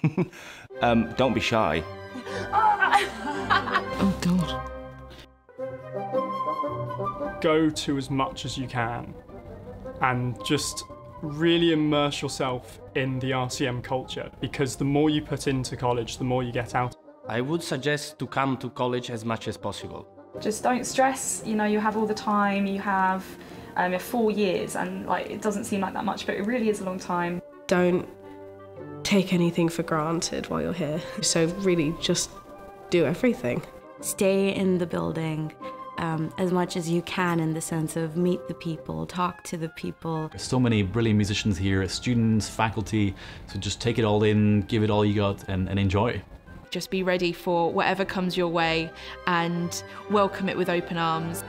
um, don't be shy. oh, God. Go to as much as you can and just really immerse yourself in the RCM culture because the more you put into college, the more you get out. I would suggest to come to college as much as possible. Just don't stress, you know, you have all the time, you have um, four years and like it doesn't seem like that much, but it really is a long time. Don't take anything for granted while you're here. So really just do everything. Stay in the building, um, as much as you can in the sense of meet the people, talk to the people. There's so many brilliant musicians here, students, faculty, so just take it all in, give it all you got and, and enjoy. Just be ready for whatever comes your way and welcome it with open arms.